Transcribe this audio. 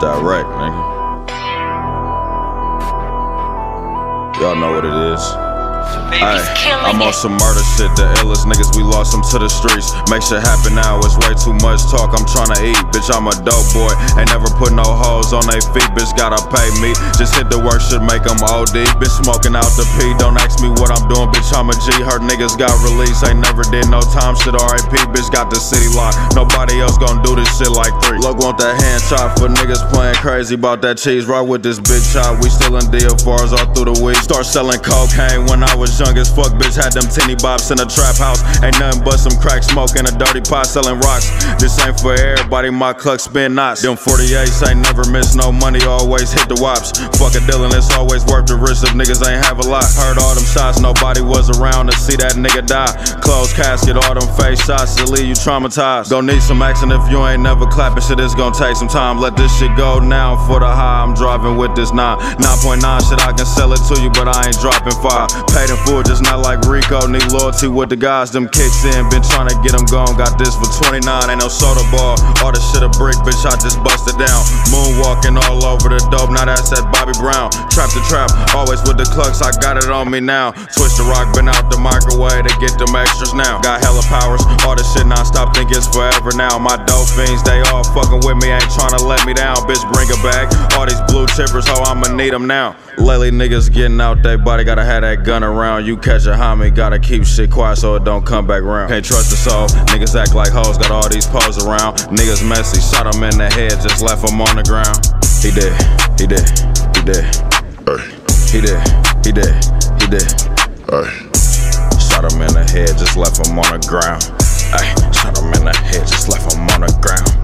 direct, nigga. Y'all know what it is. Ay, I'm on some murder shit, the illest niggas, we lost them to the streets. Make shit happen now, it's way too much talk, I'm tryna eat. Bitch, I'm a dope boy, ain't never put no hoes on they feet, bitch, gotta pay me. Just hit the work, should make them OD. Bitch, smoking out the P, don't ask me what I'm doing, bitch, I'm a G. Her niggas got released, ain't never did no time shit, RIP, bitch, got the city locked. Nobody else gon' do this shit like three. Look, want that hand chop for niggas playing crazy about that cheese. Right with this bitch chop, we still in DFRs all through the week. Start selling cocaine when I was young as fuck, bitch. Had them tinny bops in a trap house. Ain't nothing but some crack smoke in a dirty pot selling rocks. This ain't for everybody, my cluck spin knots. Them 48s ain't never miss no money, always hit the wops. Fuck a dealing, it's always worth the risk if niggas ain't have a lot. Heard all them shots, nobody was around to see that nigga die. Closed casket, all them face shots to leave you traumatized. Gon' need some action if you ain't never clapping shit, it's gon' take some time. Let this shit go now for the high. I'm driving with this 9. 9.9 shit, I can sell it to you, but I ain't dropping 5. Paid in full, just not like Rico. Need loyalty with the guys, them kicks in. Been trying to get them gone. Got this for 29, ain't no soda bar. All this shit a brick, bitch, I just busted down. Moonwalking all over the dope, now that's that Bobby Brown. Trap the trap, always with the clucks, I got it on me now. Switch the rock, been out the microwave to get them extras now. Got hella powers, all this shit non stop, think forever now. My dope fiends, they all fucking with me, ain't trying to let me down. Bitch, bring it back. All these blue chippers, ho, I'ma need them now. Lately, niggas getting out they body, gotta have that gun around. You catch a homie, gotta keep shit quiet so it don't come back round. Can't trust the soul, niggas act like hoes, got all these pose around. Niggas messy, shot him in the head, just left him on the ground. He did, he did, he did. He did, he did, he did. Shot him in the head, just left him on the ground. In the head, just left him on the ground.